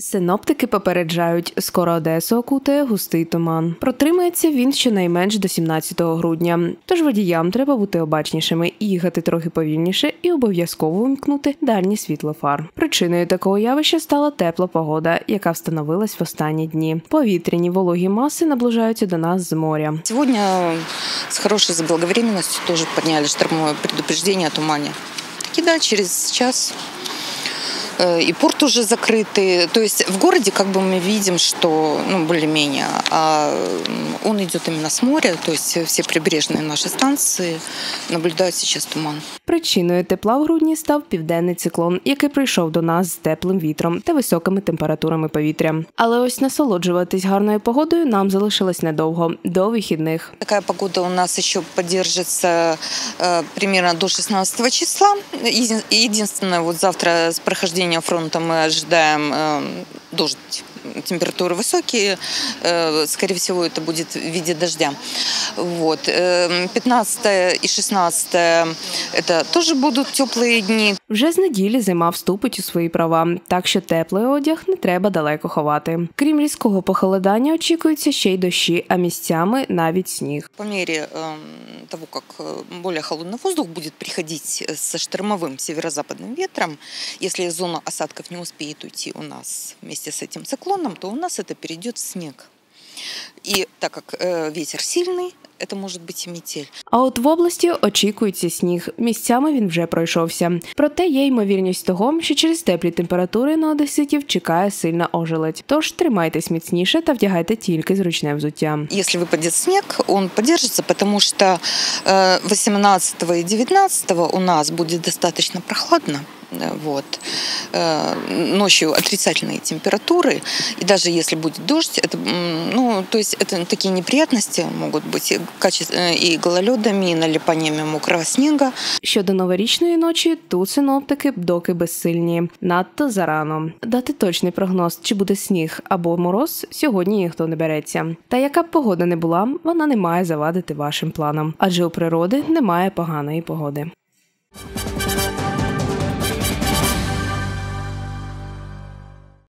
Синоптики попереджають, скоро Одесу окутає густий туман. Протримається він щонайменш до 17 грудня. Тож водіям треба бути обачнішими їхати трохи повільніше і обов'язково вимкнути дальні світло фар. Причиною такого явища стала тепла погода, яка встановилась в останні дні. Повітряні вологі маси наближаються до нас з моря. Сегодня с хорошей заблаговременностью тоже подняли штормовое предупреждение о тумане. И да, через час и порт уже закрытый. То есть в городе как бы мы видим, что ну, более-менее. А м, он идет именно с моря, то есть все прибрежные наши станции наблюдают сейчас туман. Причиною тепла в грудні став південний циклон, який прийшов до нас з теплим вітром та високими температурами повітря. Але ось насолоджуватись гарною погодою нам залишилось недовго до вихідних. Такая погода у нас еще поддержится э, примерно до 16 числа. Еди- Единственное, вот завтра с прохождением фронта мы ожидаем дождь Температуры высокие, э, скорее всего, это будет в виде дождя. Вот. э, 15 и 16 это тоже будут теплые дни. Вже з неділі зима вступить у свої права, так що теплий одяг не треба далеко ховати. Крім різкого похолодання, очікуються ще й дощі, а місцями навіть сніг. По мере эм, того, как э, более холодный воздух будет приходить э, со штормовым северо-западным ветром, если зона осадков не успеет уйти у нас вместе с этим циклоном, то у нас это перейдет в снег. И так как э, ветер сильный, это может быть и метель. А от в області очікується сніг. Місцями він вже пройшовся. Проте є ймовірність того, що через теплі температури на одеситів чекає сильна ожеледь. Тож тримайтесь міцніше та вдягайте тільки зручне взуття. Если выпадет снег, он поддержится, потому что э, 18 и 19 у нас будет достаточно прохладно. Э, Вот. Э, Ночью отрицательные температуры, и даже если будет дождь, это, м, ну, то есть это такие неприятности могут быть и, каче- э, и гололедами, и налипаниями мокрого снега. Щодо новорічної ночі, тут синоптики доки безсильні, надто зарано. Дати точний прогноз, чи буде сніг або мороз, сьогодні ніхто не береться. Та яка б погода не була, вона не має завадити вашим планам, адже у природи немає поганої погоди.